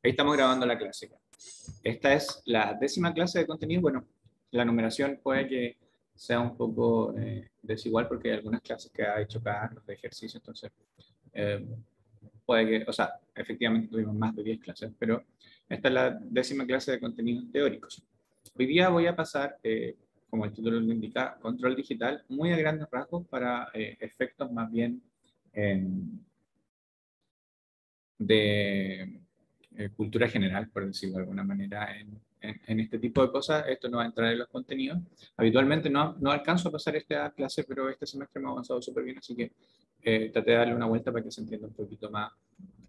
Ahí estamos grabando la clase. Esta es la décima clase de contenido. Bueno, la numeración puede que sea un poco eh, desigual porque hay algunas clases que ha hecho Carlos de ejercicio, entonces eh, puede que, o sea, efectivamente tuvimos más de 10 clases, pero esta es la décima clase de contenidos teóricos. Hoy día voy a pasar, eh, como el título lo indica, control digital, muy a grandes rasgos para efectos más bien de cultura general, por decirlo de alguna manera, en, en, este tipo de cosas, esto no va a entrar en los contenidos. Habitualmente no, no alcanzo a pasar esta clase, pero este semestre me ha avanzado súper bien, así que eh, traté de darle una vuelta para que se entienda un poquito más,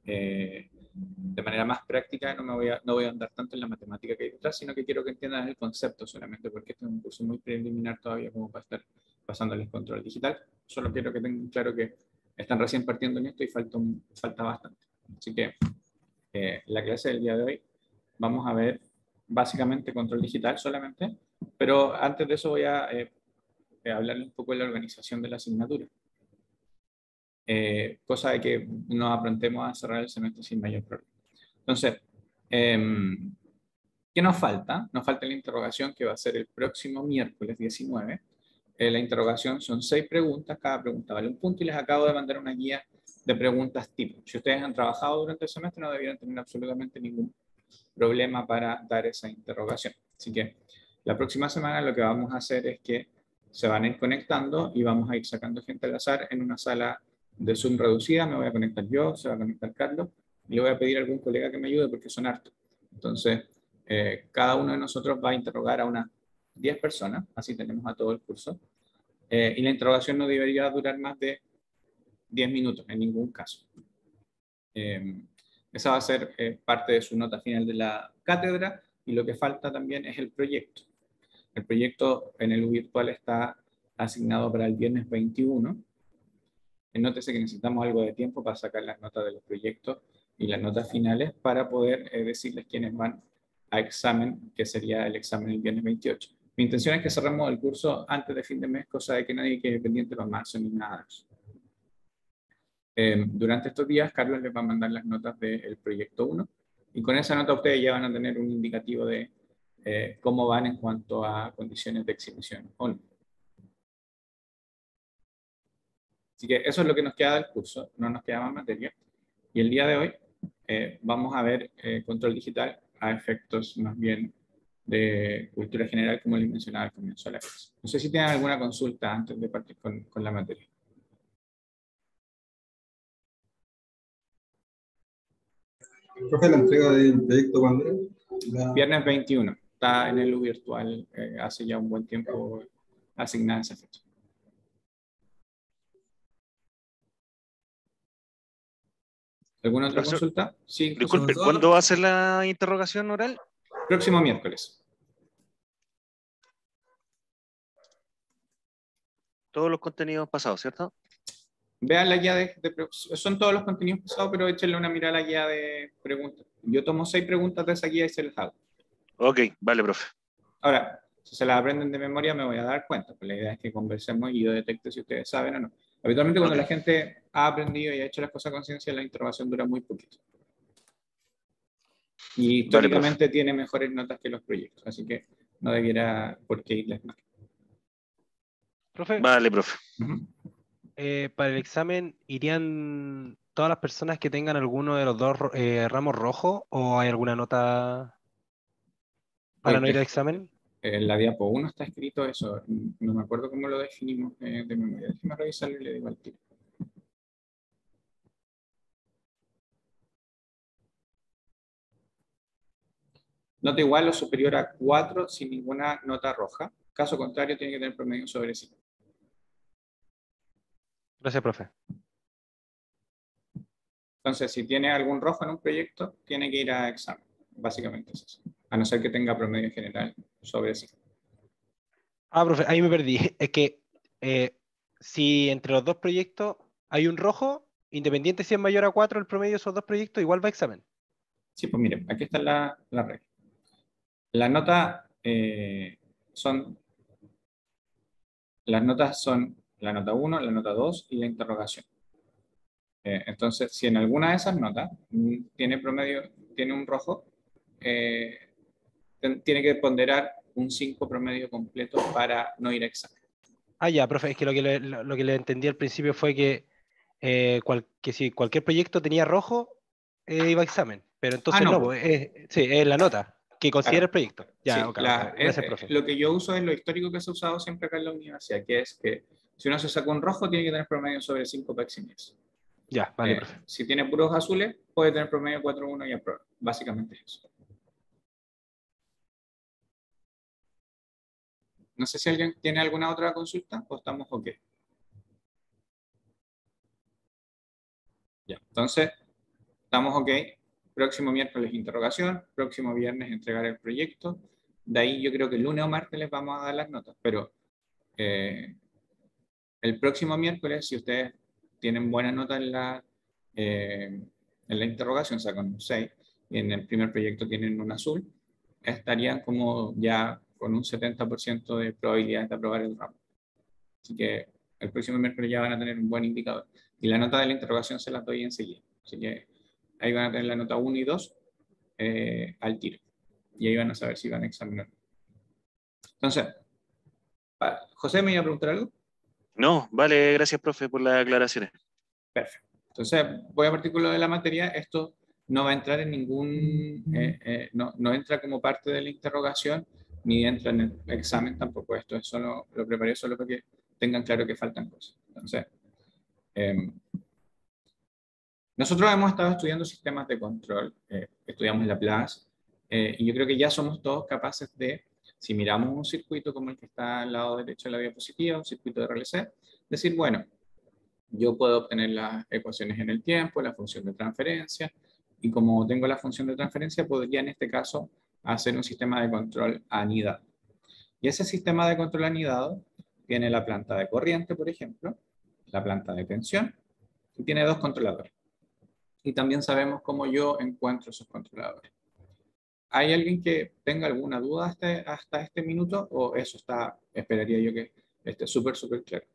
eh, de manera más práctica. No, me voy a, no voy a andar tanto en la matemática que hay detrás, sino que quiero que entiendan el concepto solamente, porque este es un curso muy preliminar todavía como para estar pasándoles control digital. Solo quiero que tengan claro que están recién partiendo en esto y falta, falta bastante. Así que eh, la clase del día de hoy vamos a ver básicamente control digital solamente, pero antes de eso voy a eh, eh hablarles un poco de la organización de la asignatura. Eh, cosa de que nos aprontemos a cerrar el semestre sin mayor problema. Entonces, em, ¿qué nos falta? Nos falta la interrogación que va a ser el próximo miércoles 19. Eh, la interrogación son seis preguntas, cada pregunta vale un punto y les acabo de mandar una guía de preguntas tipo. Si ustedes han trabajado durante el semestre no debieran tener absolutamente ningún problema para dar esa interrogación. Así que la próxima semana lo que vamos a hacer es que se van a ir conectando y vamos a ir sacando gente al azar en una sala de Zoom reducida. Me voy a conectar yo, se va a conectar Carlos y le voy a pedir a algún colega que me ayude porque son hartos. Entonces, eh, cada uno de nosotros va a interrogar a unas 10 personas, así tenemos a todo el curso. Eh, y la interrogación no debería durar más de 10 minutos en ningún caso. Eh, esa va a ser eh, parte de su nota final de la cátedra y lo que falta también es el proyecto. El proyecto en el virtual está asignado para el viernes 21. Nótese que necesitamos algo de tiempo para sacar las notas de los proyectos y las notas finales para poder eh, decirles quiénes van a examen, que sería el examen el viernes 28. Mi intención es que cerremos el curso antes de fin de mes, cosa de que nadie quede pendiente para marzo ni nada de eso. Eh, durante estos días, Carlos les va a mandar las notas del proyecto 1 y con esa nota ustedes ya van a tener un indicativo de eh, cómo van en cuanto a condiciones de exhibición Así que eso es lo que nos queda del curso, no nos queda más materia. Y el día de hoy eh, vamos a ver control digital a efectos más bien de cultura general, como les mencionaba al comienzo de la clase. No sé si tienen alguna consulta antes de partir con la materia. Profe, la entrega del proyecto cuándo Viernes 21. Está en el virtual eh, hace ya un buen tiempo asignada esa fecha. ¿Alguna otra consulta? Sí. Disculpe, ¿cuándo va a ser la interrogación oral? Próximo miércoles. Todos los contenidos pasados, ¿cierto? Vean la guía de, son todos los contenidos pasados, pero échenle una mirada a la guía de preguntas. Yo tomo seis preguntas de esa guía y se las hago. Ok, vale, profe. Ahora, si se las aprenden de memoria, me voy a dar cuenta. Pues la idea es que conversemos y yo detecte si ustedes saben o no. Habitualmente, cuando la gente ha aprendido y ha hecho las cosas a conciencia, la interrogación dura muy poquito. Y históricamente tiene mejores notas que los proyectos, así que no debiera por qué irles mal. Profe. Vale, profe. Eh, para el examen irían todas las personas que tengan alguno de los dos eh, ramos rojos o hay alguna nota para no ir al examen? En la diapo 1 está escrito eso. No me acuerdo cómo lo definimos eh, de memoria. Déjeme revisarlo y le digo al tiro. Nota igual o superior a 4 sin ninguna nota roja. Caso contrario, tiene que tener promedio sobre 5. Gracias, profe. Entonces, si tiene algún rojo en un proyecto, tiene que ir a examen. Básicamente es eso. A no ser que tenga promedio general sobre sí. Ah, profe, ahí me perdí. Es que eh, si entre los dos proyectos hay un rojo, independiente si es mayor a 4 el promedio de esos dos proyectos, igual va a examen. Sí, pues miren, aquí está la, la regla. La nota eh, son. Las notas son la nota 1, la nota 2 y la interrogación. Eh, entonces, si en alguna de esas notas mm, tiene promedio, tiene un rojo, eh, tiene que ponderar un 5 promedio completo para no ir a examen. Ah, ya, profe, es que lo que le, lo, que le entendí al principio fue que, eh, que si cualquier proyecto tenía rojo, eh, iba a examen. Pero entonces ah, no, pues, sí, es la nota que considera el proyecto. Ya, lo que yo uso es lo histórico que se ha usado siempre acá en la universidad, que es que si uno se saca un rojo, tiene que tener promedio sobre 5 peximies. Ya, vale, eh, Si tiene puros azules, puede tener promedio 4.1 y aprueba. Básicamente es eso. No sé si alguien tiene alguna otra consulta o estamos ok. Ya, entonces, estamos ok. Próximo miércoles interrogación, próximo viernes entregar el proyecto. De ahí yo creo que el lunes o martes les vamos a dar las notas, pero eh, el próximo miércoles, si ustedes tienen buena nota en la, eh, en la interrogación, sacan un 6, y en el primer proyecto tienen un azul, estarían como ya con un 70% de probabilidades de aprobar el ramo. Así que el próximo miércoles ya van a tener un buen indicador. Y la nota de la interrogación se la doy enseguida. Así que ahí van a tener la nota 1 y 2 eh, al tiro. Y ahí van a saber si van a examinar. Entonces, José, ¿me iba a preguntar algo? No, vale, gracias, profe, por las aclaraciones. Perfecto. Entonces, voy a partir con lo de la materia. Esto no va a entrar en ningún, eh, eh, no, no entra como parte de la interrogación, ni entra en el examen tampoco. Esto es solo, lo preparé solo para que tengan claro que faltan cosas. Entonces, em, nosotros hemos estado estudiando sistemas de control, eh, estudiamos la PLAS, eh, y yo creo que ya somos todos capaces de, si miramos un circuito como el que está al lado derecho de la diapositiva, un circuito de RLC, decir, bueno, yo puedo obtener las ecuaciones en el tiempo, la función de transferencia, y como tengo la función de transferencia, podría en este caso hacer un sistema de control anidado. Y ese sistema de control anidado tiene la planta de corriente, por ejemplo, la planta de tensión, y tiene dos controladores. Y también sabemos cómo yo encuentro esos controladores. ¿Hay alguien que tenga alguna duda hasta, hasta este minuto? ¿O eso está, esperaría yo que esté súper, súper claro?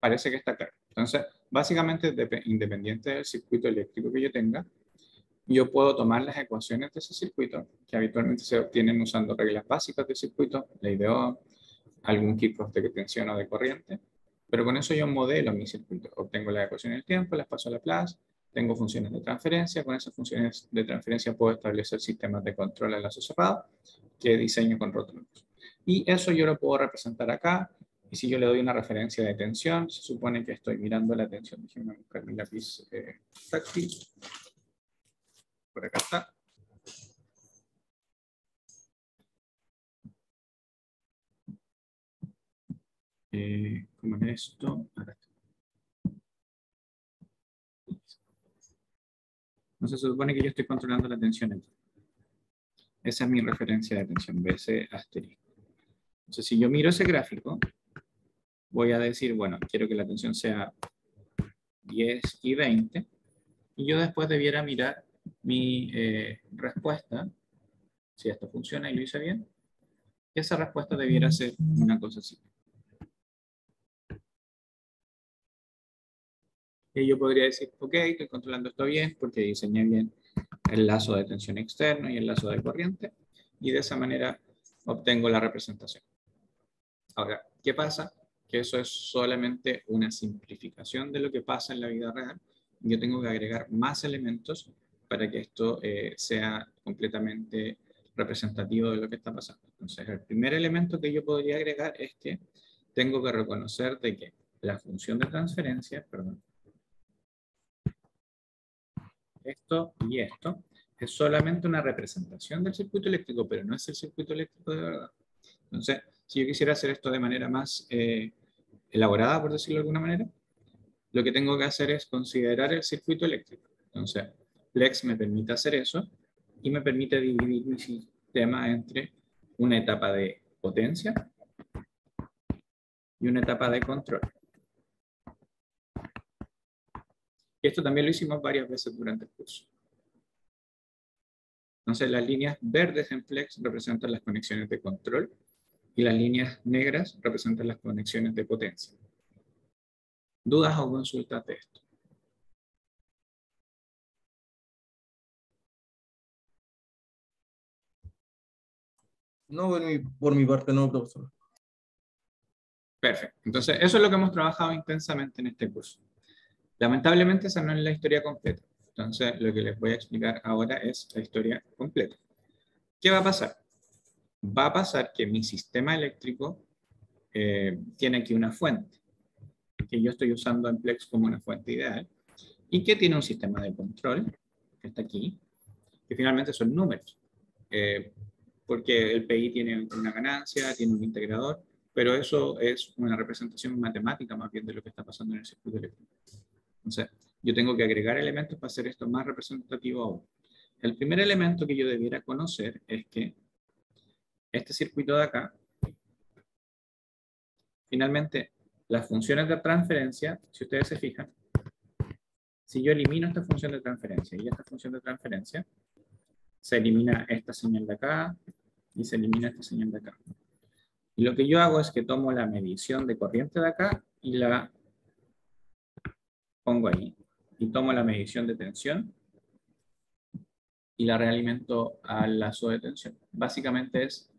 Parece que está claro. Entonces, básicamente, independiente del circuito eléctrico que yo tenga, yo puedo tomar las ecuaciones de ese circuito, que habitualmente se obtienen usando reglas básicas del circuito, ley de Ohm, algún Kirchhoff de tensión o de corriente, pero con eso yo modelo mi circuito. Obtengo las ecuaciones del tiempo, las paso a la Laplace, tengo funciones de transferencia, con esas funciones de transferencia puedo establecer sistemas de control en lazo cerrado que diseño con rótulos. Y eso yo lo puedo representar acá y si yo le doy una referencia de tensión, se supone que estoy mirando la tensión. Déjenme buscar mi lápiz eh, táctil. Por acá está. Eh, ¿Cómo es esto? Entonces se supone que yo estoy controlando la tensión Esa es mi referencia de tensión, BC asterisco. Entonces si yo miro ese gráfico, voy a decir, bueno, quiero que la tensión sea 10 y 20, y yo después debiera mirar mi eh, respuesta, si esto funciona y lo hice bien, esa respuesta debiera ser una cosa así. Yo podría decir, ok, estoy controlando esto bien porque diseñé bien el lazo de tensión externo y el lazo de corriente, y de esa manera obtengo la representación. Ahora, ¿qué pasa que eso es solamente una simplificación de lo que pasa en la vida real. Yo tengo que agregar más elementos para que esto eh, sea completamente representativo de lo que está pasando. Entonces, el primer elemento que yo podría agregar es que tengo que reconocer de que la función de transferencia, perdón, esto y esto, es solamente una representación del circuito eléctrico, pero no es el circuito eléctrico de verdad. Entonces, si yo quisiera hacer esto de manera más eh, elaborada, por decirlo de alguna manera, lo que tengo que hacer es considerar el circuito eléctrico. Entonces, Plex me permite hacer eso y me permite dividir mi sistema entre una etapa de potencia y una etapa de control. Y esto también lo hicimos varias veces durante el curso. Entonces, las líneas verdes en Plex representan las conexiones de control y las líneas negras representan las conexiones de potencia. ¿Dudas o consultas de esto? No, por mi, por mi parte no, profesor. Perfecto. Entonces, eso es lo que hemos trabajado intensamente en este curso. Lamentablemente, esa no es la historia completa. Entonces, lo que les voy a explicar ahora es la historia completa. ¿Qué va a pasar? Va a pasar que mi sistema eléctrico eh, tiene aquí una fuente, que yo estoy usando en Plex como una fuente ideal, y que tiene un sistema de control, que está aquí, que finalmente son números. Eh, porque el PI tiene una ganancia, tiene un integrador, pero eso es una representación matemática más bien de lo que está pasando en el circuito eléctrico. Entonces, yo tengo que agregar elementos para hacer esto más representativo aún. El primer elemento que yo debiera conocer es que este circuito de acá, finalmente, las funciones de transferencia, si ustedes se fijan, si yo elimino esta función de transferencia y esta función de transferencia, se elimina esta señal de acá, y se elimina esta señal de acá. Y lo que yo hago es que tomo la medición de corriente de acá y la pongo ahí. Y tomo la medición de tensión y la realimento al lazo de tensión. Básicamente es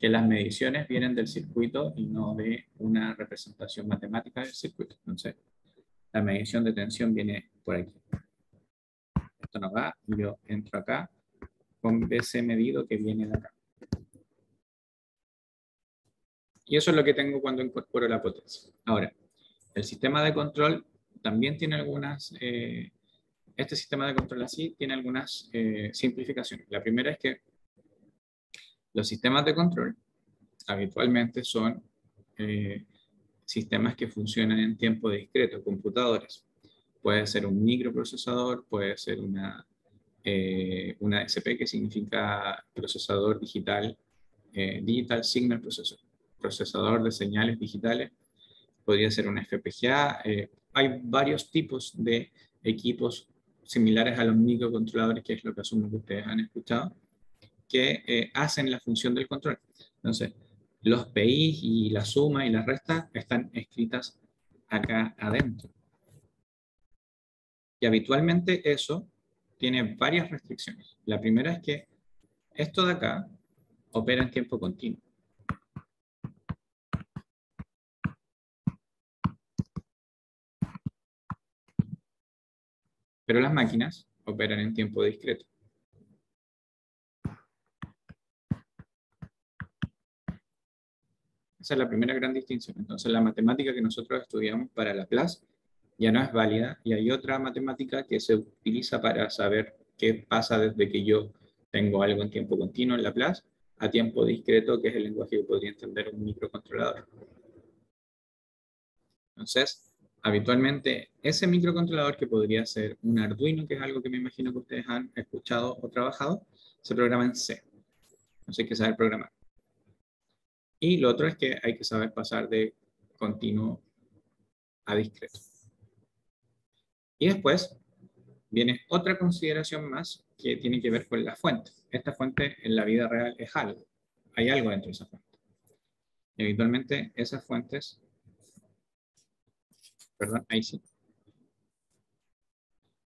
que las mediciones vienen del circuito y no de una representación matemática del circuito. Entonces, la medición de tensión viene por aquí. Esto no va, yo entro acá con ese medido que viene de acá. Y eso es lo que tengo cuando incorporo la potencia. Ahora, el sistema de control también tiene algunas, eh, este sistema de control así tiene algunas eh, simplificaciones. La primera es que los sistemas de control habitualmente son eh, sistemas que funcionan en tiempo discreto, computadores. Puede ser un microprocesador, puede ser una, una SP que significa procesador digital, Digital Signal Processor procesador de señales digitales, podría ser un FPGA. Eh, hay varios tipos de equipos similares a los microcontroladores, que es lo que asumo que ustedes han escuchado, que eh, hacen la función del control. Entonces, los PI y la suma y la resta están escritas acá adentro. Y habitualmente eso tiene varias restricciones. La primera es que esto de acá opera en tiempo continuo. Pero las máquinas operan en tiempo discreto. Esa es la primera gran distinción. Entonces, la matemática que nosotros estudiamos para Laplace ya no es válida y hay otra matemática que se utiliza para saber qué pasa desde que yo tengo algo en tiempo continuo en Laplace a tiempo discreto, que es el lenguaje que podría entender un microcontrolador. Entonces, habitualmente ese microcontrolador que podría ser un Arduino, que es algo que me imagino que ustedes han escuchado o trabajado, se programa en C. Entonces hay que saber programar. Y lo otro es que hay que saber pasar de continuo a discreto. Y después viene otra consideración más que tiene que ver con la fuente. Esta fuente en la vida real es algo. Hay algo dentro de esa fuente. Y habitualmente esas fuentes perdón, ahí sí.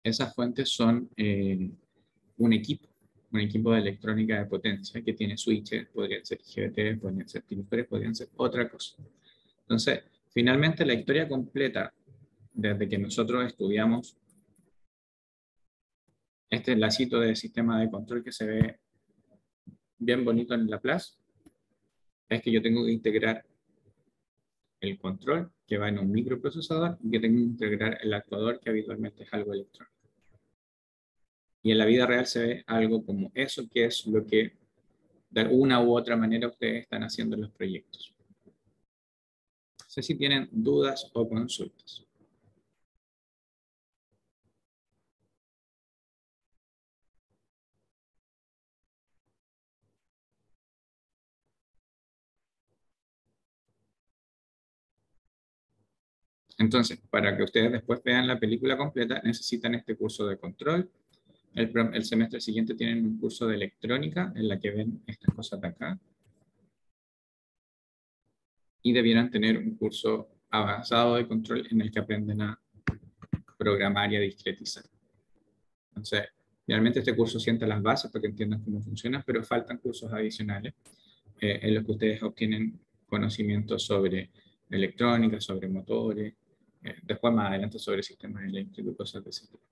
Esas fuentes son eh, un equipo, un equipo de electrónica de potencia que tiene switches, podrían ser IGBT, podrían ser tipos, podrían ser otra cosa. Entonces, finalmente la historia completa, desde que nosotros estudiamos este lacito de sistema de control que se ve bien bonito en Laplace, es que yo tengo que integrar el control que va en un microprocesador y que tengo que integrar el actuador que habitualmente es algo electrónico. Y en la vida real se ve algo como eso, que es lo que de una u otra manera ustedes están haciendo en los proyectos. No sé si tienen dudas o consultas. Entonces, para que ustedes después vean la película completa, necesitan este curso de control. El, semestre siguiente tienen un curso de electrónica en la que ven estas cosas de acá. Y debieran tener un curso avanzado de control en el que aprenden a programar y a discretizar. Entonces, realmente este curso sienta las bases para que entiendan cómo funciona, pero faltan cursos adicionales eh, en los que ustedes obtienen conocimientos sobre electrónica, sobre motores, eh, después más adelante sobre sistemas eléctricos y cosas de ese tipo.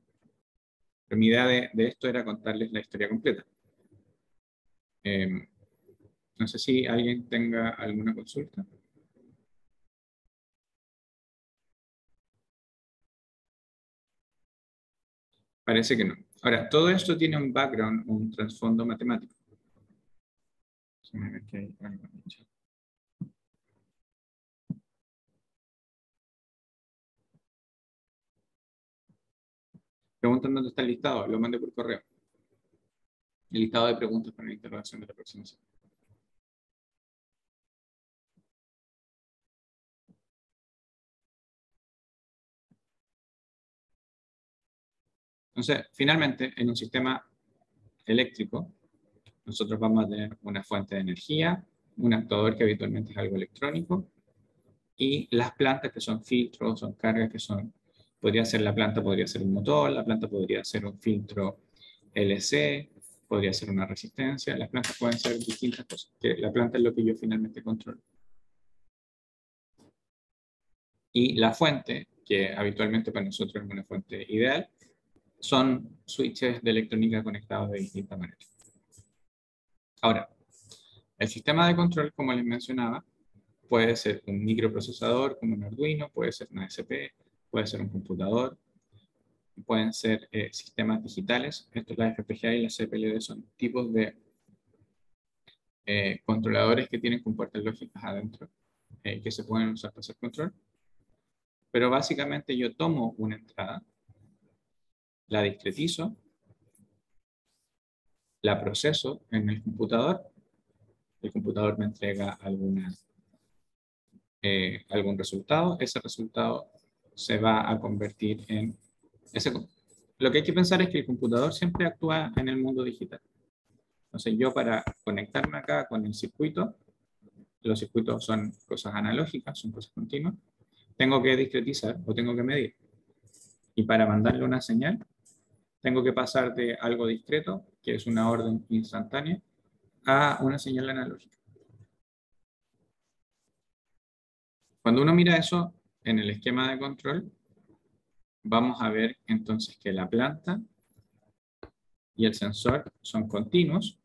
Pero mi idea de, esto era contarles la historia completa. Em, no sé si alguien tenga alguna consulta. Parece que no. Ahora, todo esto tiene un background, un trasfondo matemático. Preguntan dónde está el listado, lo mandé por correo. El listado de preguntas para la interrogación de la próxima semana. Entonces, finalmente, en un sistema eléctrico, nosotros vamos a tener una fuente de energía, un actuador que habitualmente es algo electrónico, y las plantas que son filtros, son cargas que son, podría ser la planta, podría ser un motor, la planta podría ser un filtro LC, podría ser una resistencia, las plantas pueden ser distintas cosas, que la planta es lo que yo finalmente controlo. Y la fuente, que habitualmente para nosotros es una fuente ideal, son switches de electrónica conectados de distintas maneras. Ahora, el sistema de control, como les mencionaba, puede ser un microprocesador como un Arduino, puede ser una SP, puede ser un computador, pueden ser eh, sistemas digitales. Estos, la FPGA y la CPLD son tipos de eh, controladores que tienen compuertas lógicas adentro, eh, que se pueden usar para hacer control. Pero básicamente yo tomo una entrada la discretizo, la proceso en el computador, el computador me entrega alguna, eh, algún resultado, ese resultado se va a convertir en... Ese, lo que hay que pensar es que el computador siempre actúa en el mundo digital. Entonces yo para conectarme acá con el circuito, los circuitos son cosas analógicas, son cosas continuas, tengo que discretizar o tengo que medir. Y para mandarle una señal, tengo que pasar de algo discreto, que es una orden instantánea, a una señal analógica. Cuando uno mira eso en el esquema de control, vamos a ver entonces que la planta y el sensor son continuos,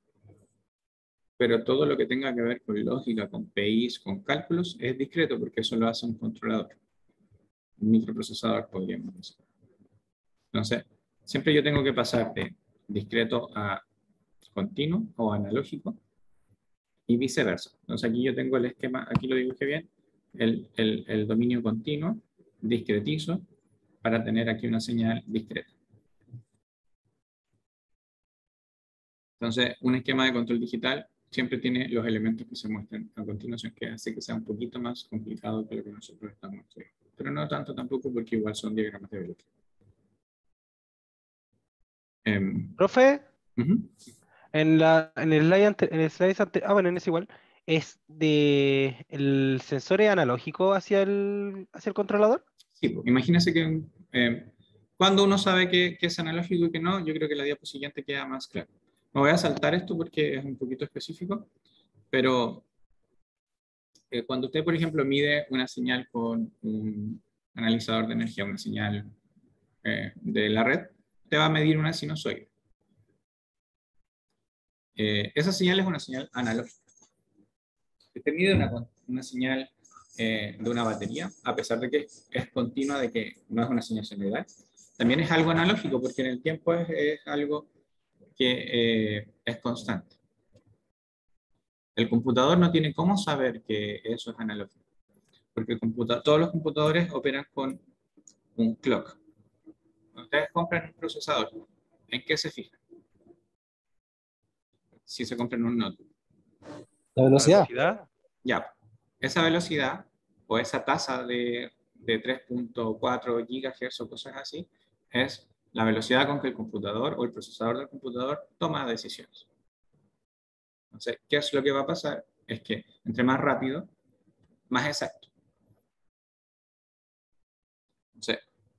pero todo lo que tenga que ver con lógica, con PIs, con cálculos, es discreto porque eso lo hace un controlador. Un microprocesador, podríamos decir. Entonces, siempre yo tengo que pasar de discreto a continuo o analógico y viceversa. Entonces aquí yo tengo el esquema, aquí lo dibujé bien, el, el, dominio continuo, discretizo, para tener aquí una señal discreta. Entonces, un esquema de control digital siempre tiene los elementos que se muestran a continuación, que hace que sea un poquito más complicado que lo que nosotros estamos estudiando. Pero no tanto tampoco porque igual son diagramas de velocidad. Em, Profe, en, la, en el slide, en el slide ah, bueno, en ese igual, ¿es de el sensor analógico hacia el, hacia el controlador? Sí, pues, imagínese que em, cuando uno sabe que, es analógico y que no, yo creo que la diapositiva siguiente queda más claro. Me voy a saltar esto porque es un poquito específico, pero eh, cuando usted, por ejemplo, mide una señal con un analizador de energía, una señal eh, de la red, te va a medir una sinusoide. Eh, esa señal es una señal analógica. Te mide una, señal eh, de una batería, a pesar de que es continua, de que no es una señal sinusoidal. También es algo analógico, porque en el tiempo es, algo que eh, es constante. El computador no tiene cómo saber que eso es analógico, porque todos los computadores operan con un clock, ustedes compran un procesador, ¿en qué se fijan? Si se compran un notebook. La velocidad. Ya, esa velocidad o esa tasa de, de 3.4 GHz o cosas así es la velocidad con que el computador o el procesador del computador toma decisiones. Entonces, ¿qué es lo que va a pasar? Es que entre más rápido, más exacto.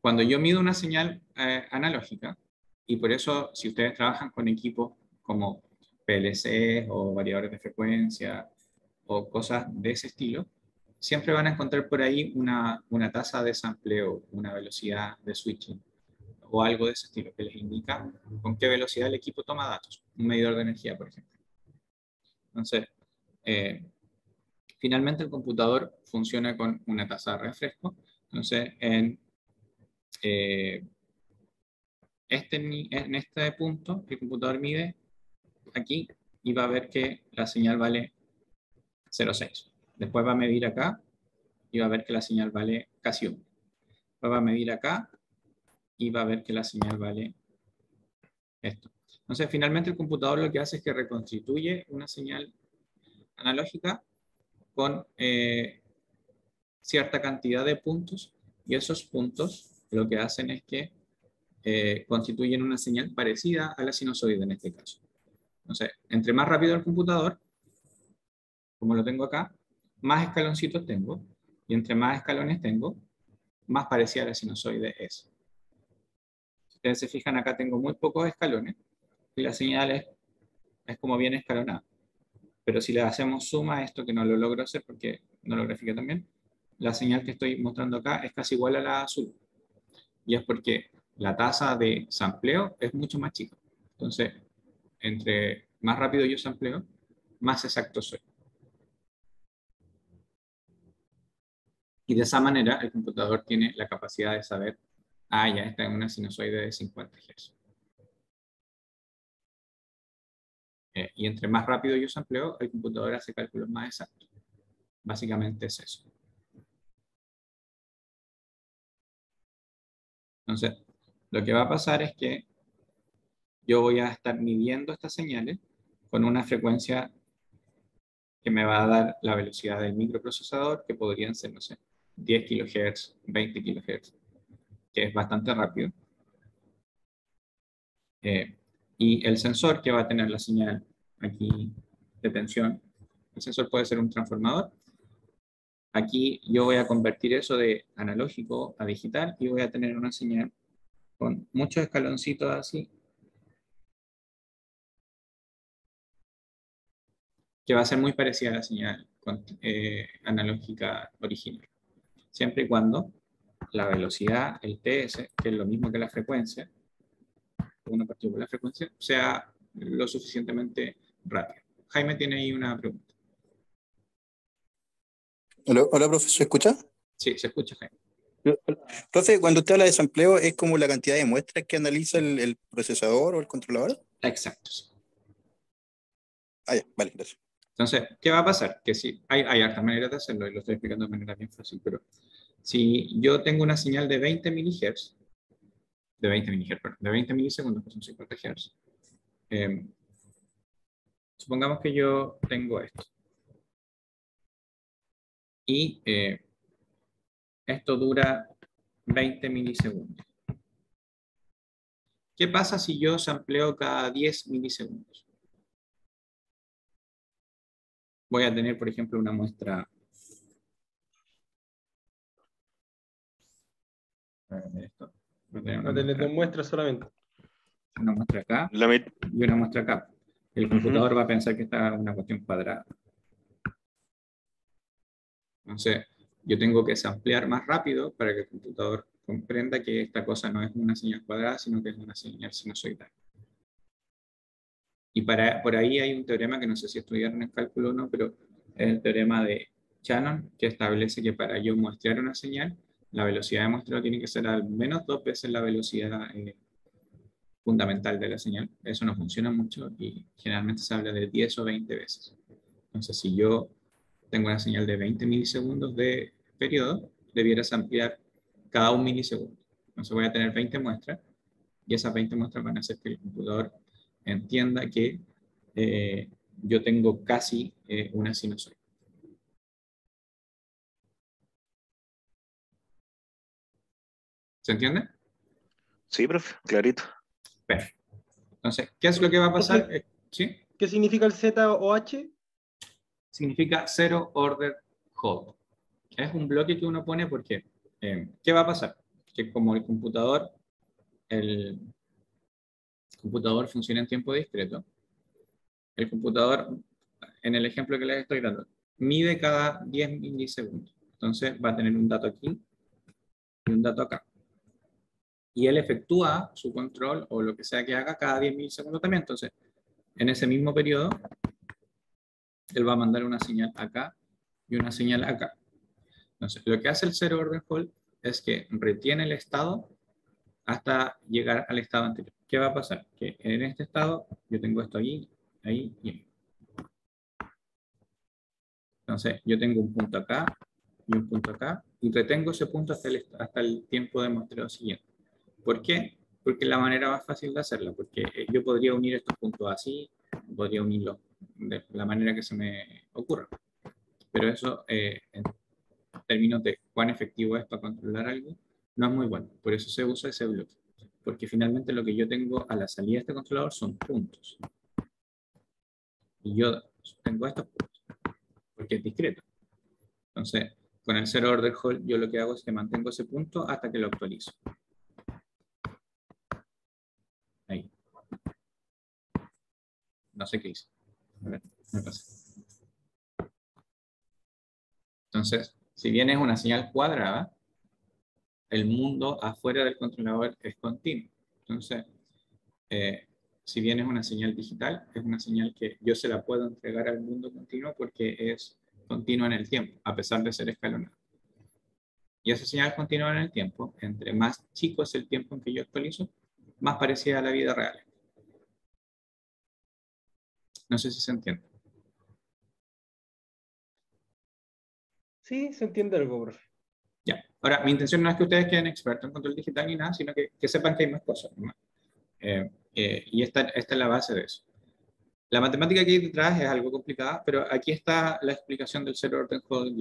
cuando yo mido una señal eh, analógica, y por eso si ustedes trabajan con equipos como PLC o variadores de frecuencia o cosas de ese estilo, siempre van a encontrar por ahí una, una tasa de sampleo, una velocidad de switching o algo de ese estilo que les indica con qué velocidad el equipo toma datos, un medidor de energía, por ejemplo. Entonces, eh, finalmente el computador funciona con una tasa de refresco. Entonces, en, eh, este, en este punto, el computador mide aquí y va a ver que la señal vale 0,6. Después va a medir acá y va a ver que la señal vale casi 1. Después va a medir acá y va a ver que la señal vale esto. Entonces, finalmente el computador lo que hace es que reconstituye una señal analógica con eh, cierta cantidad de puntos y esos puntos lo que hacen es que eh, constituyen una señal parecida a la sinusoide en este caso. Entonces, entre más rápido el computador, como lo tengo acá, más escaloncitos tengo, y entre más escalones tengo, más parecida a la sinusoide es. Si ustedes se fijan, acá tengo muy pocos escalones, y la señal es, es como bien escalonada. Pero si le hacemos suma a esto, que no lo logro hacer porque no lo grafiqué también, la señal que estoy mostrando acá es casi igual a la azul. Y es porque la tasa de sampleo es mucho más chica. Entonces, entre más rápido yo sampleo, más exacto soy. Y de esa manera el computador tiene la capacidad de saber, ah, ya está en una sinusoide de 50 Hz. Eh, y entre más rápido yo sampleo, el computador hace cálculos más exactos. Básicamente es eso. Entonces, lo que va a pasar es que yo voy a estar midiendo estas señales con una frecuencia que me va a dar la velocidad del microprocesador, que podrían ser, no sé, 10 kHz, 20 kHz, que es bastante rápido. Eh, y el sensor que va a tener la señal aquí de tensión, el sensor puede ser un transformador. Aquí yo voy a convertir eso de analógico a digital y voy a tener una señal con muchos escaloncitos así, que va a ser muy parecida a la señal eh, analógica original. Siempre y cuando la velocidad, el TS, que es lo mismo que la frecuencia, una por la frecuencia, sea lo suficientemente rápido. Jaime tiene ahí una pregunta. Hola, hola profesor, ¿se escucha? Sí, se escucha, Jaime. Entonces, cuando usted habla de desempleo, ¿es como la cantidad de muestras que analiza el, procesador o el controlador? Exacto. Ah, ya, vale, gracias. Entonces, ¿qué va a pasar? Que si hay, hay maneras de hacerlo y lo estoy explicando de manera bien fácil, pero si yo tengo una señal de 20 MHz, de 20 MHz, perdón, de 20 milisegundos, que son 50 Hz, em, supongamos que yo tengo esto. Y eh, esto dura 20 milisegundos. ¿Qué pasa si yo sampleo cada 10 milisegundos? Voy a tener, por ejemplo, una muestra. Esto. a tener dos muestras solamente. Una muestra acá y una muestra acá. El computador va a pensar que está una cuestión cuadrada. Entonces, yo tengo que samplear más rápido para que el computador comprenda que esta cosa no es una señal cuadrada, sino que es una señal sinusoidal. Y para, por ahí hay un teorema que no sé si estudiaron en cálculo o no, pero es el teorema de Shannon, que establece que para yo muestrear una señal, la velocidad de muestreo tiene que ser al menos dos veces la velocidad eh, fundamental de la señal. Eso no funciona mucho y generalmente se habla de 10 o 20 veces. Entonces, si yo tengo una señal de 20 milisegundos de periodo, debieras ampliar cada un milisegundo. Entonces voy a tener 20 muestras y esas 20 muestras van a hacer que el computador entienda que eh, yo tengo casi eh, una sinusoide. ¿Se entiende? Sí, profe, clarito. Perfecto. Entonces, ¿qué es lo que va a pasar? Eh, ¿Sí? ¿Qué significa el Z o H? significa Zero Order Hold. Es un bloque que uno pone porque, eh, ¿qué va a pasar? que como el computador, el computador funciona en tiempo discreto, el computador, en el ejemplo que les estoy dando, mide cada 10 milisegundos. Entonces va a tener un dato aquí y un dato acá. Y él efectúa su control o lo que sea que haga cada 10 milisegundos también. Entonces, en ese mismo periodo, él va a mandar una señal acá y una señal acá. Entonces, lo que hace el zero order hold es que retiene el estado hasta llegar al estado anterior. ¿Qué va a pasar? Que en este estado yo tengo esto ahí, ahí y ahí. Entonces, yo tengo un punto acá y un punto acá y retengo ese punto hasta el, hasta el tiempo de muestreo siguiente. ¿Por qué? Porque es la manera más fácil de hacerlo, porque eh, yo podría unir estos puntos así, podría unirlos de la manera que se me ocurra. Pero eso, eh, en términos de cuán efectivo es para controlar algo, no es muy bueno. Por eso se usa ese bloque. Porque finalmente lo que yo tengo a la salida de este controlador son puntos. Y yo tengo estos puntos, porque es discreto. Entonces, con el zero order hold, yo lo que hago es que mantengo ese punto hasta que lo actualizo. Ahí. No sé qué hice. A ver, me pasa. Entonces, si bien es una señal cuadrada, el mundo afuera del controlador es continuo. Entonces, eh, si bien es una señal digital, es una señal que yo se la puedo entregar al mundo continuo porque es continua en el tiempo, a pesar de ser escalonada. Y esa señal continua en el tiempo, entre más chico es el tiempo en que yo actualizo, más parecida a la vida real. No sé si se entiende. Sí, se entiende algo, profe. Ahora, mi intención no es que ustedes queden expertos en control digital ni nada, sino que, que sepan que hay más cosas. Eh, eh, y esta, esta es la base de eso. La matemática que hay detrás es algo complicada, pero aquí está la explicación del zero order hold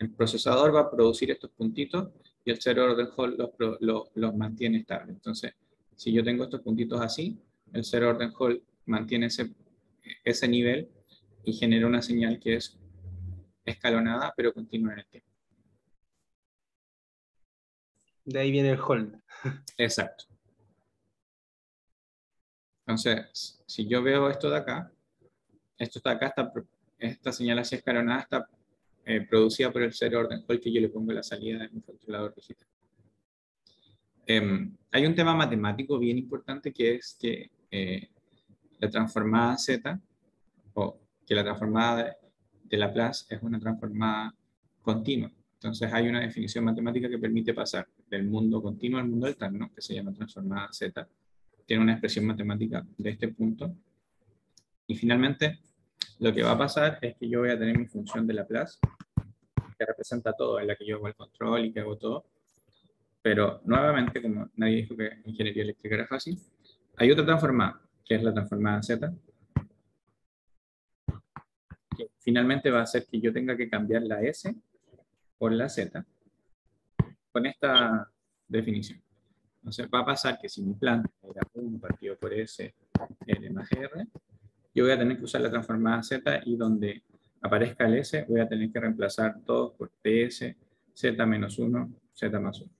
El procesador va a producir estos puntitos y el zero order hold los, los, mantiene estables. Entonces, si yo tengo estos puntitos así, el zero order hold mantiene ese, ese nivel y genera una señal que es escalonada, pero continua en el tiempo. De ahí viene el hold. Exacto. Entonces, si yo veo esto de acá, esto está acá, está, esta señal así escalonada está eh, producida por el zero orden hold que yo le pongo la salida de mi controlador digital. Em, hay un tema matemático bien importante que es que eh, la transformada Z, o que la transformada de Laplace es una transformada continua. Entonces hay una definición matemática que permite pasar del mundo continuo al mundo alterno, que se llama transformada Z. Tiene una expresión matemática de este punto. Y finalmente, lo que va a pasar es que yo voy a tener mi función de Laplace, que representa todo, en la que yo hago el control y que hago todo. Pero nuevamente, como nadie dijo que ingeniería eléctrica era fácil, hay otra transformada, que es la transformada Z, finalmente va a hacer que yo tenga que cambiar la S por la Z con esta definición. Entonces va a pasar que si mi planta era 1 partido por S, L más R, yo voy a tener que usar la transformada Z y donde aparezca el S voy a tener que reemplazar todo por TS, Z menos 1, Z más 1.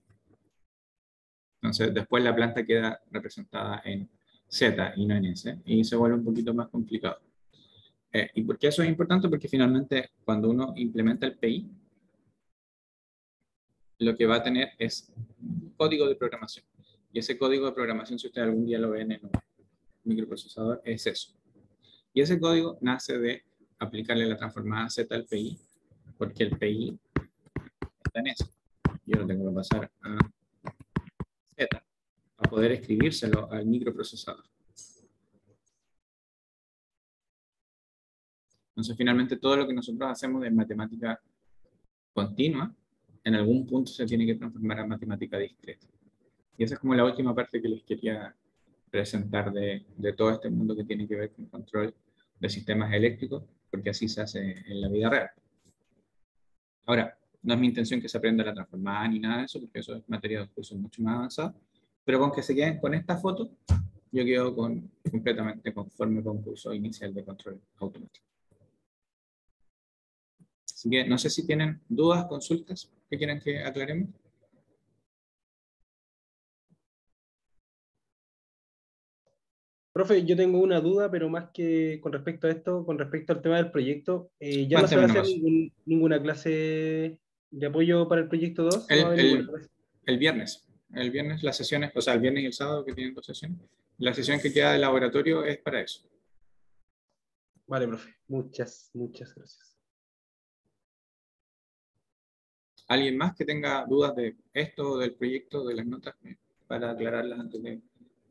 Entonces después la planta queda representada en Z y no en S y se vuelve un poquito más complicado. Eh, ¿Y por qué eso es importante? Porque finalmente cuando uno implementa el PI, lo que va a tener es código de programación. Y ese código de programación, si usted algún día lo ven en un microprocesador, es eso. Y ese código nace de aplicarle la transformada Z al PI, porque el PI está en eso. Yo lo tengo que pasar a Z, para poder escribírselo al microprocesador. Entonces, finalmente, todo lo que nosotros hacemos de matemática continua, en algún punto se tiene que transformar a matemática discreta. Y esa es como la última parte que les quería presentar de, de todo este mundo que tiene que ver con control de sistemas eléctricos, porque así se hace en la vida real. Ahora, no es mi intención que se aprenda la transformada ni nada de eso, porque eso es materia de curso mucho más avanzado, pero con que se queden con esta foto, yo quedo con, completamente conforme con curso inicial de control automático. Así que no sé si tienen dudas, consultas que quieran que aclaremos. Profe, yo tengo una duda, pero más que con respecto a esto, con respecto al tema del proyecto, eh, ya no se va a hacer ninguna clase de apoyo para el proyecto 2. El, el, viernes, el viernes las sesiones, o sea, el viernes y el sábado que tienen dos sesiones, la sesión que queda de laboratorio es para eso. Vale, profe, muchas, muchas gracias. ¿Alguien más que tenga dudas de esto, del proyecto, de las notas, eh, para aclararlas antes de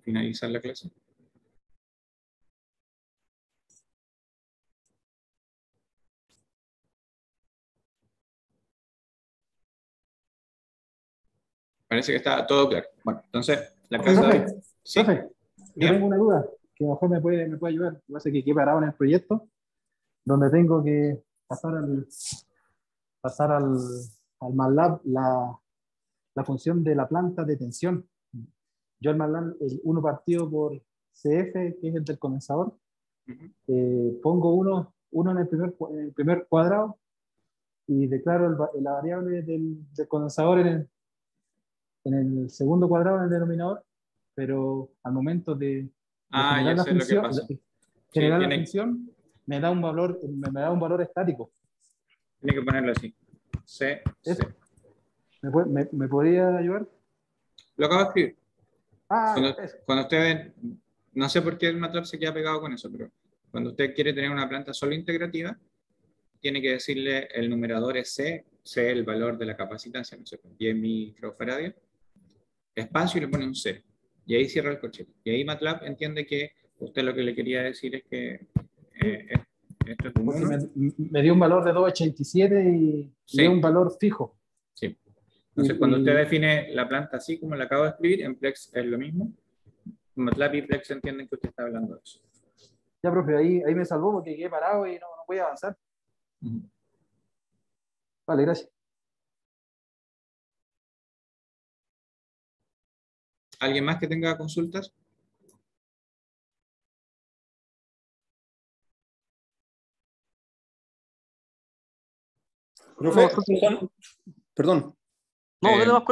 finalizar la clase? Parece que está todo claro. Bueno, entonces, la casa... ¿Sí? yo tengo una duda que a lo mejor me puede, me puede ayudar. Lo que quedé parado en el proyecto, donde tengo que pasar al, pasar al, al MATLAB la, la función de la planta de tensión. Yo el MATLAB, el uno partido por CF, que es el del condensador, eh, pongo uno, uno en, el primer, en el primer cuadrado y declaro la variable del, del condensador en el, en el segundo cuadrado en el denominador, pero al momento de, ah, generar, la función, generar la función, me da un valor, me, da un valor estático. Tiene que ponerlo así. C, C. ¿Me, me, podría ayudar? Lo acabo de escribir. Ah, cuando, cuando usted no sé por qué el MATLAB se queda pegado con eso, pero cuando usted quiere tener una planta solo integrativa, tiene que decirle el numerador es C, C el valor de la capacitancia, no sé, 10 microfaradio, espacio y le pone un C. Y ahí cierra el coche. Y ahí MATLAB entiende que usted lo que le quería decir es que eh, esto es un me, dio un valor de 2,87 y dio un valor fijo. Sí. Entonces, cuando usted define la planta así como la acabo de escribir, en Plex es lo mismo. MATLAB y Plex entienden que usted está hablando de eso. Ya, profe, ahí, ahí me salvó porque quedé parado y no, no voy a avanzar. Vale, gracias. ¿Alguien más que tenga consultas? Perdón. No, eh, más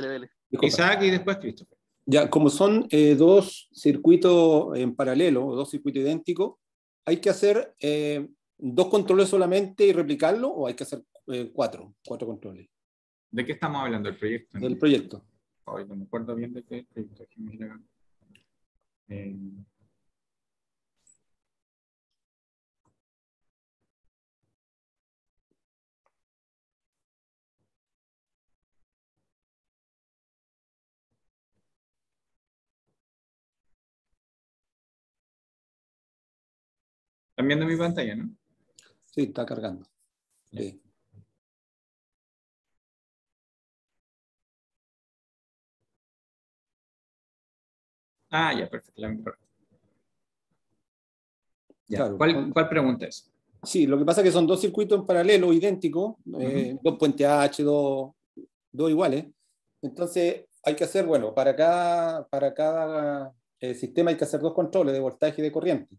dale, Isaac y después Christopher. Ya, como son eh, dos circuitos en paralelo, dos circuitos idénticos, hay que hacer eh, dos controles solamente y replicarlo o hay que hacer eh, cuatro, cuatro controles? ¿De qué estamos hablando? ¿Del proyecto? Del proyecto. Hoy no me acuerdo bien de qué proyecto. Eh, Están viendo mi pantalla, ¿no? Sí, está cargando. Sí. Ah, ya, perfecto. ¿Cuál, ¿Cuál, pregunta es? Sí, lo que pasa es que son dos circuitos en paralelo idénticos, eh, dos puentes H, dos, dos, iguales. Entonces, hay que hacer, bueno, para cada, para cada eh, sistema hay que hacer dos controles de voltaje y de corriente.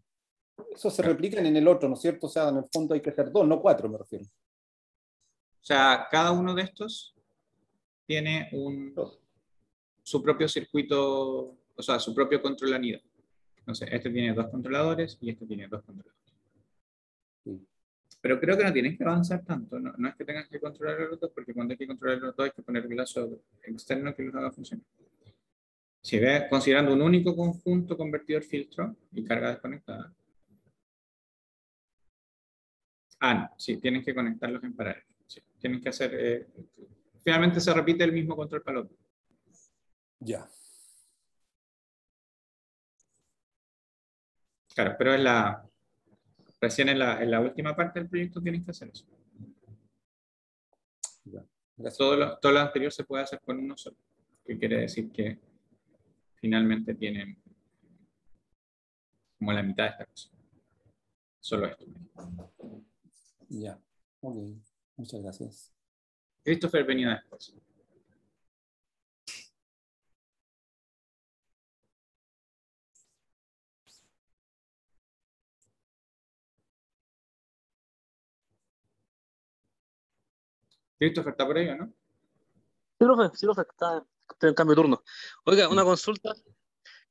Eso se replica en el otro, ¿no es cierto? O sea, en el fondo hay que hacer dos, no cuatro, me refiero. O sea, cada uno de estos tiene un, su propio circuito o sea, su propio control anida. Entonces, este tiene dos controladores y este tiene dos controladores. Pero creo que no tienes que avanzar tanto. No, es que tengas que controlar los dos, porque cuando hay que controlar los dos hay que poner el lazo externo que los haga funcionar. Si ves, considerando un único conjunto convertidor filtro y carga desconectada. Ah, no, sí, tienes que conectarlos en paralelo. Sí, tienes que hacer. Eh, finalmente se repite el mismo control para el otro. Ya. Claro, pero en la, recién en la, en la última parte del proyecto tienes que hacer eso. Todo lo, todo lo anterior se puede hacer con uno solo, que quiere decir que finalmente tienen como la mitad de esta cosa. Solo esto. Ya, ok. Muchas gracias. Christopher venía después. Christopher está por ahí, ¿no? Sí, profe, sí, profe, está, está en cambio de turno. Oiga, una consulta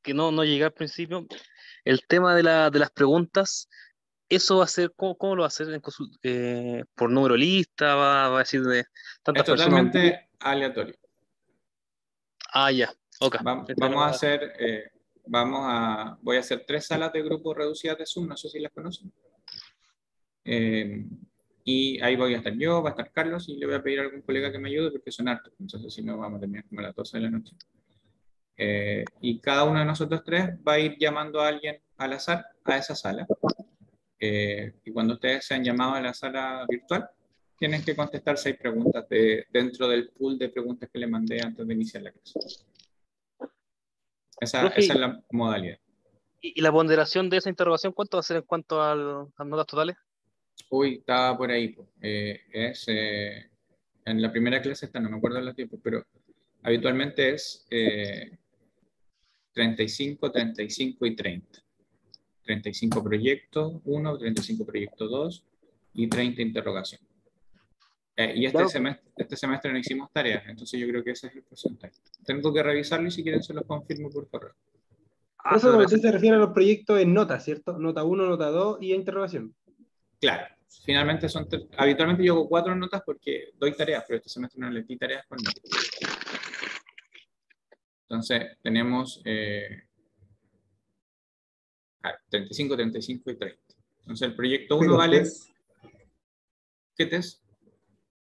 que no, no llegué al principio. el tema de, la, de las preguntas, ¿eso va a ser, cómo, lo va a hacer? Eh, ¿Por número lista? ¿Va, va a decir de tantas es totalmente aleatorio. Ah, ya. Okay. Vamos, vamos a hacer, eh, vamos a, voy a hacer tres salas de grupo reducidas de Zoom, no sé si las conocen. Eh, y ahí voy a estar yo, va a estar Carlos y le voy a pedir a algún colega que me ayude porque son hartos. Entonces, si no, vamos a terminar como a las 12 de la noche. Eh, y cada uno de nosotros tres va a ir llamando a alguien al azar a esa sala. Eh, y cuando ustedes se han llamado a la sala virtual, tienen que contestar seis preguntas de, dentro del pool de preguntas que le mandé antes de iniciar la clase. Esa, esa es la modalidad. ¿Y la ponderación de esa interrogación cuánto va a ser en cuanto a las notas totales? Uy, estaba por ahí. Eh, es, eh, en la primera clase está, no me acuerdo los tiempos, pero habitualmente es 35, eh, 35 y 30. 35 proyectos 1, 35 proyectos 2 y 30 interrogación. y este, semestre, este semestre no hicimos tareas, entonces yo creo que ese es el porcentaje. Tengo que revisarlo y si quieren se los confirmo por correo. Ah, eso usted se refiere a los proyectos en notas, ¿cierto? Nota 1, nota 2 y interrogación. Claro, finalmente son, habitualmente yo hago cuatro notas porque doy tareas, pero este semestre no les di tareas con notas. Entonces, tenemos 35, 35 y 30. Entonces, el proyecto 1 vale... ¿Qué test?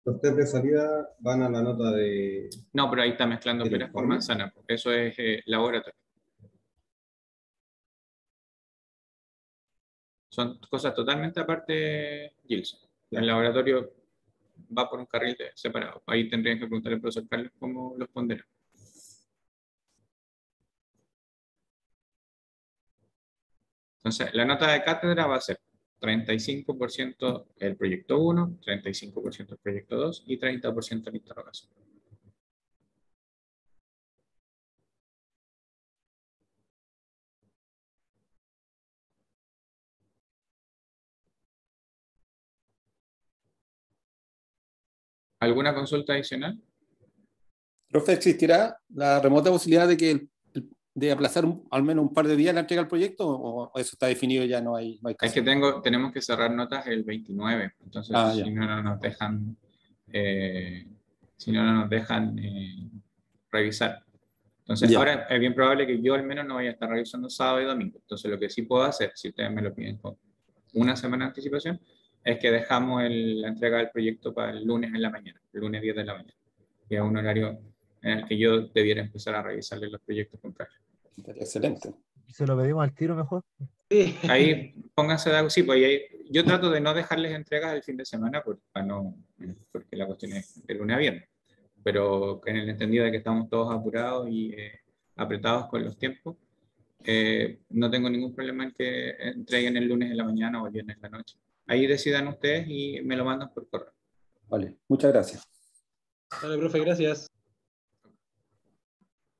Los test de salida van a la nota de... No, pero ahí está mezclando peras con manzana. Eso es eh, laboratorio. Son cosas totalmente aparte, Gilson. El laboratorio va por un carril separado. Ahí tendrían que preguntarle al profesor Carlos cómo los pondrá. Entonces, la nota de cátedra va a ser 35% el proyecto 1, 35% el proyecto 2 y 30% la interrogación. ¿Alguna consulta adicional? Profe, ¿existirá la remota posibilidad de que de aplazar al menos un par de días la entrega del proyecto o eso está definido ya no hay, no Es que tengo, tenemos que cerrar notas el 29, entonces ah, si no, no nos dejan, eh, si no, no nos dejan eh, revisar. Entonces ahora es bien probable que yo al menos no vaya a estar revisando sábado y domingo. Entonces lo que sí puedo hacer, si ustedes me lo piden con una semana de anticipación, es que dejamos la entrega del proyecto para el lunes en la mañana, el lunes 10 de la mañana, que es un horario en el que yo debiera empezar a revisarle los proyectos contrarios. Excelente. ¿Se lo pedimos al tiro mejor? Sí. Ahí pónganse de algo. Sí, pues yo trato de no dejarles entregas el fin de semana porque, no, porque la cuestión es de lunes a viernes. Pero en el entendido de que estamos todos apurados y eh, apretados con los tiempos, eh, no tengo ningún problema en que entreguen el lunes en la mañana o el viernes en la noche. Ahí decidan ustedes y me lo mandan por correo. Vale, muchas gracias. Vale, profe, gracias.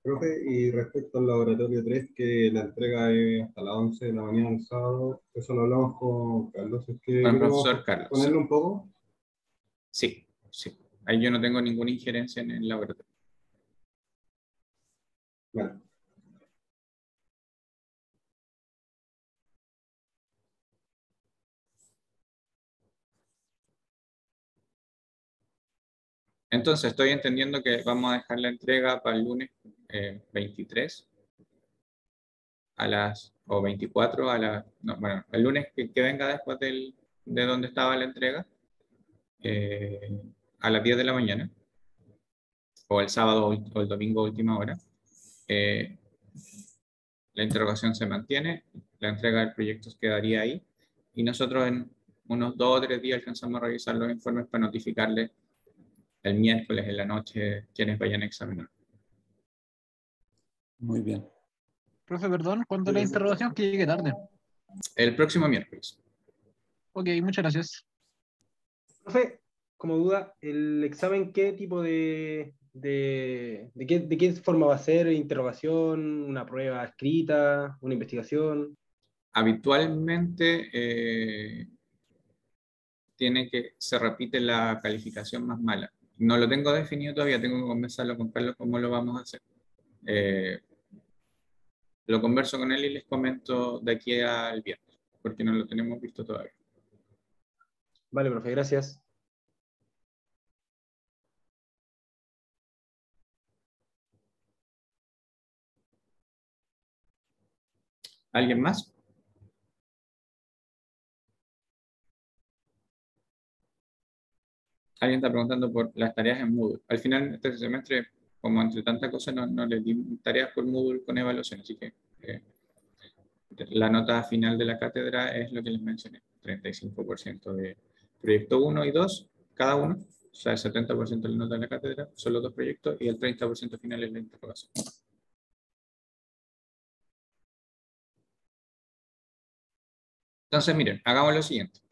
Profe, y respecto al laboratorio 3, que la entrega es hasta las 11 de la mañana del sábado, eso lo hablamos con Carlos. Es que con profesor Carlos. ¿Ponerlo un poco? Sí, sí. Ahí yo no tengo ninguna injerencia en el laboratorio. Bueno. Entonces, estoy entendiendo que vamos a dejar la entrega para el lunes 23 eh, a las, o 24 a las, no, bueno, el lunes que, venga después del, de donde estaba la entrega, eh, a las 10 de la mañana, o el sábado o el domingo última hora. Eh, la interrogación se mantiene, la entrega del proyecto quedaría ahí, y nosotros en unos dos o tres días alcanzamos a revisar los informes para notificarle el miércoles en la noche quienes vayan a examinar. Muy bien. Profe, perdón, ¿cuándo la interrogación? Que llegue tarde. El próximo miércoles. Ok, muchas gracias. Profe, como duda, ¿el examen qué tipo de, de, qué, de qué forma va a ser? ¿Interrogación? ¿Una prueba escrita? ¿Una investigación? Habitualmente eh, tiene que, se repite la calificación más mala. No lo tengo definido todavía, tengo que conversarlo con Carlos cómo lo vamos a hacer. Eh, lo converso con él y les comento de aquí al viernes, porque no lo tenemos visto todavía. Vale, profe, gracias. ¿Alguien más? Alguien está preguntando por las tareas en Moodle. Al final, este semestre, como entre tantas cosas, no, no le di tareas por Moodle con evaluación, así que eh, la nota final de la cátedra es lo que les mencioné, 35% de proyecto 1 y 2, cada uno, o sea, el 70% de la nota de la cátedra, son los dos proyectos, y el 30% final es la interrogación. Entonces, miren, hagamos lo siguiente.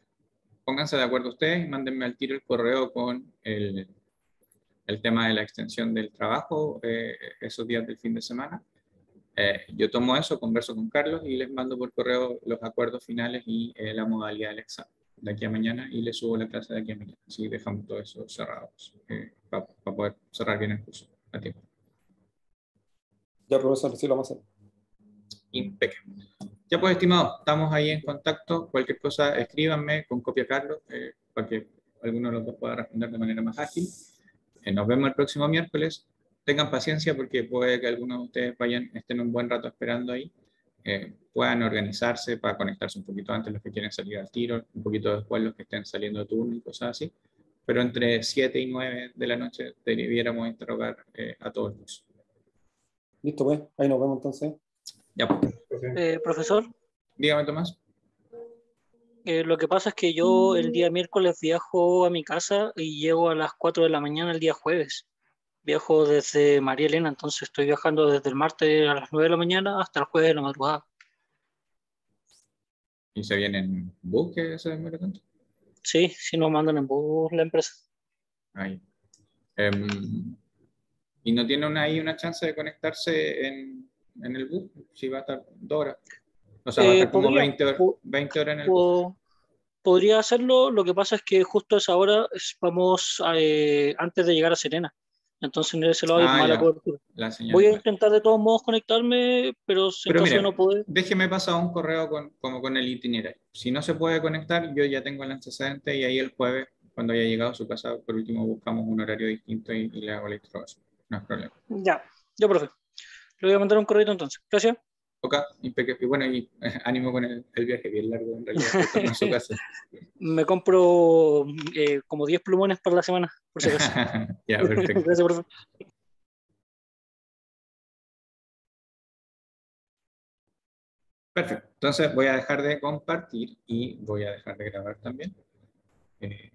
Pónganse de acuerdo ustedes y mándenme al tiro el correo con el, el tema de la extensión del trabajo eh, esos días del fin de semana. Eh, yo tomo eso, converso con Carlos y les mando por correo los acuerdos finales y eh, la modalidad del examen de aquí a mañana y les subo la clase de aquí a mañana. Así dejamos todo eso cerrado para poder cerrar bien el curso a tiempo. Ya, profesor, sí lo vamos a hacer. Impecable. Ya pues, estimado, estamos ahí en contacto. Cualquier cosa, escríbanme con copia Carlos eh, para que alguno de los dos pueda responder de manera más ágil. Eh, nos vemos el próximo miércoles. Tengan paciencia porque puede que algunos de ustedes vayan, estén un buen rato esperando ahí. Eh, puedan organizarse para conectarse un poquito antes los que quieren salir al tiro, un poquito después los que estén saliendo de turno y cosas así. Pero entre 7 y 9 de la noche debiéramos interrogar a todos. Listo, pues. Ahí nos vemos entonces. Ya, pues. Eh, profesor. Dígame, Tomás. Eh, lo que pasa es que yo el día miércoles viajo a mi casa y llego a las 4 de la mañana el día jueves. Viajo desde María Elena, entonces estoy viajando desde el martes a las 9 de la mañana hasta el jueves de la madrugada. ¿Y se viene en bus que se demora tanto? Sí, sí nos mandan en bus la empresa. Ahí. Em, ¿Y no tiene una, ahí una chance de conectarse en, en el bus, si va a estar dos horas. O sea, va a Eh, estar como podría- 20, horas, 20 horas en el bus. Po- Podría hacerlo, lo que pasa es que justo a esa hora vamos eh, antes de llegar a Serena. Entonces en ese lado hay Ah, mala ya. cobertura. Voy a intentar de todos modos conectarme, pero si en caso de no poder, déjeme pasar un correo con, como con el itinerario. Si no se puede conectar, yo ya tengo el antecedente y ahí el jueves, cuando haya llegado a su casa, por último buscamos un horario distinto y, y le hago la interrogación. No es problema. ya, ya, profe. Le voy a mandar un correo entonces. Gracias. Ok, y bueno, y ánimo con el, el viaje, bien largo en realidad, a su casa. Me compro eh, como 10 plumones para la semana, por si acaso. ya, perfecto. Gracias, profe. Perfecto. Entonces voy a dejar de compartir y voy a dejar de grabar también. Eh,